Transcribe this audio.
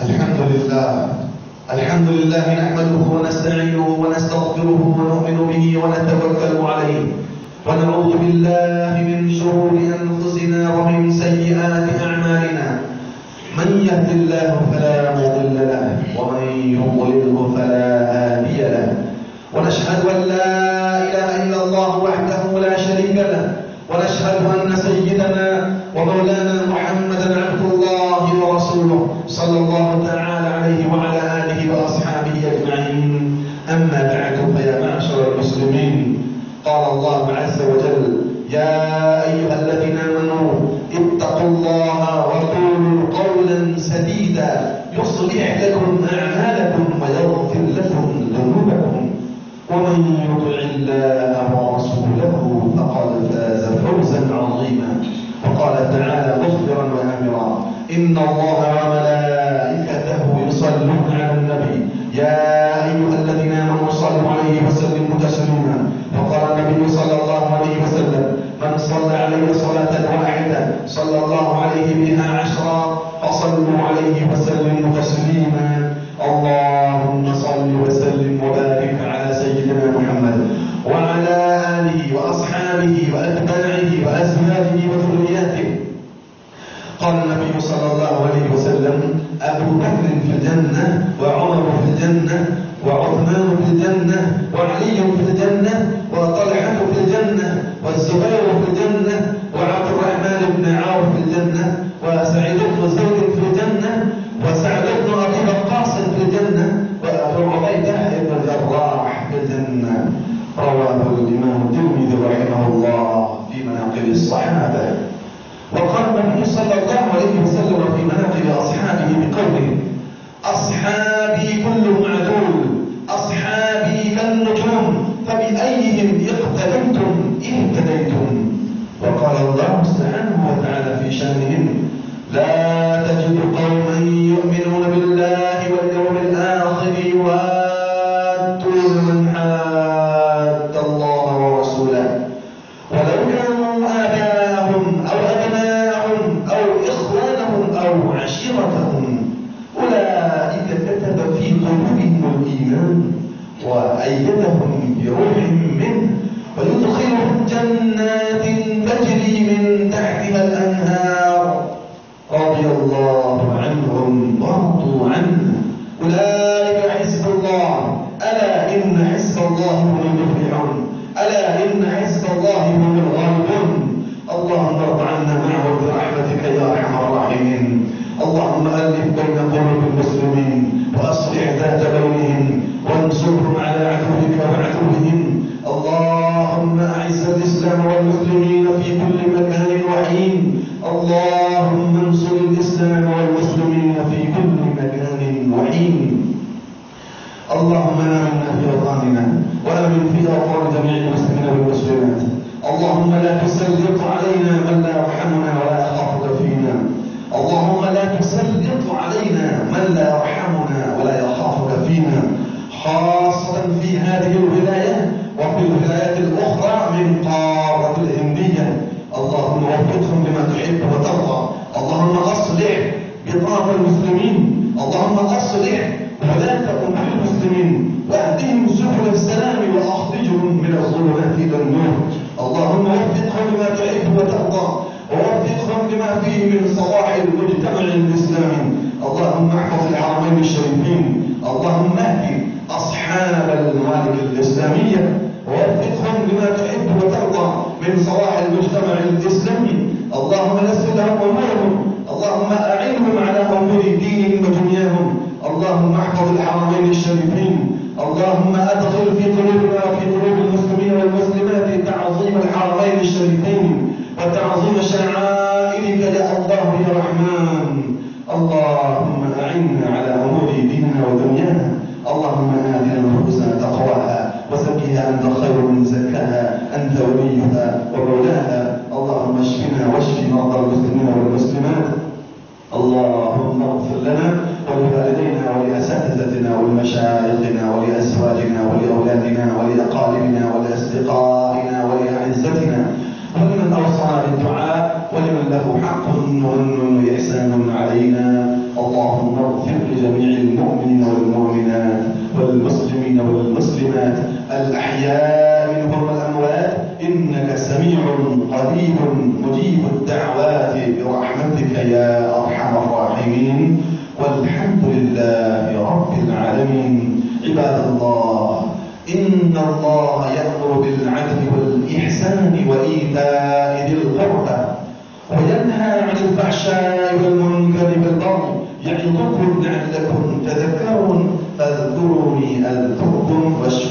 الحمد لله. الحمد لله نحمده ونستعينه ونستغفره ونؤمن به ونتوكل عليه. ونعوذ بالله من شرور أنفسنا ومن سيئات أعمالنا. من يهد الله فلا مضل له ومن يضلله فلا هادي له ونشهد ان لا اله الا الله وحده لا شريك له ونشهد ان سيدنا ومولانا محمدا عبد الله ورسوله صلى الله تعالى عليه وعلى اله واصحابه اجمعين اما بعد فيا معشر المسلمين قال الله عز وجل. يا أيها الذين آمنوا اتقوا الله وقولوا قولا سديدا. يصلح لكم أعمالكم ويغفر لكم ذنوبكم. ومن يطع الله ورسوله فقد فاز فوزا عظيما. وقال تعالى مخبرا وامرا إن الله وملائكته يصلون على النبي. يا أيها الذين آمنوا صلوا عليه وسلموا تسليما. وقال النبي صلى عليه وسلم من صلى عليه صلاة واحدة. صلى الله عليه بها عشرا. فصلوا عليه وسلموا تسليما. اللهم صل وسلم وبارك على سيدنا محمد وعلى آله وأصحابه وأتباعه وأزواجه وذرياته. قال النبي صلى الله عليه وسلم أبو بكر في الجنة وعمر في الجنة وعثمان في الجنة وعلي في الجنه اصحابه بقوله أصحابي كلهم عدول أصحابي كالنجوم فبأيهم اقتديتم اهتديتم. وقال الله سبحانه وتعالى في شأنهم لا تجد قوما يؤمنون بالله واليوم الآخر يوادون من حاد الله ورسوله. ولو كانوا آباءهم أو أبناءهم أو إخوانهم أو عشيرتهم وأيدهم بروح منه. ويدخلهم جنات تجري من تحتها الأنهار. رضي الله عنهم ورضوا عنه. أولئك حزب الله. ألا إن حزب الله هم المفلحون. ألا إن حزب الله هم الغالبون. اللهم ارض عنا معهم برحمتك يا أرحم الراحمين. اللهم ألف بين قلوب المسلمين. اللهم انصر الإسلام والمسلمين في كل مكان وحين. اللهم آمنا في أوطاننا وآمن في أوطان جميع المسلمين والمسلمات. اللهم لا تسلط علينا من لا يرحمنا ولا يخافك فينا. اللهم لا تسلط علينا من لا يرحمنا ولا يخافك فينا. خاصة في هذه الولاية وفي الولايات الأخرى من قارة الهندية اللهم وفقهم لما تحب وترضى. اللهم أصلح بطانة المسلمين. اللهم أصلح ولاة أمور المسلمين. واهدهم سبل السلام وأخرجهم من الظلمات إلى النور. اللهم وفقهم لما تحب وترضى. ووفقهم لما فيه من صلاح المجتمع الإسلامي. اللهم احفظ الحرمين الشريفين. اللهم اهد أصحاب الممالك الإسلامية. ووفقهم لما تحب وترضى من صلاح المجتمع الإسلامي. اللهم يسر لهم أمورهم. اللهم اعنهم على امور دينهم ودنياهم. اللهم احفظ الحرمين الشريفين. اللهم أدخل في قلوبنا وفي قلوب المسلمين والمسلمات تعظيم الحرمين الشريفين وتعظيم شعائرك يا الله يا رحمن. اللهم أعنا على أمور ديننا ودنيانا. اللهم آت نفوسنا تقواها. وزكها أنت خير من زكاها أنت وليها ومولاها. اللهم اشفنا واشف مرضى المسلمين والمسلمات. اللهم اغفر لنا ولوالدينا ولأساتذتنا ولمشايخنا ولأزواجنا ولأولادنا ولأقاربنا ولأصدقائنا ولأعزتنا. ولمن اوصانا بالدعاء ولمن له حق ومن احسان علينا. اللهم اغفر لجميع المؤمنين والمؤمنات والمسلمين والمسلمات. الأحياء منهم والأموات إنك سميع قريب مجيب الدعوات برحمتك يا أرحم الراحمين والحمد لله رب العالمين. عباد الله إن الله يأمر بالعدل والإحسان وإيتاء ذي القربى وينهى عن الفحشاء والمنكر بالبغي يعظكم لعلكم تذكرون فاذكروني أذكركم واشكروا